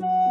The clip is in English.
you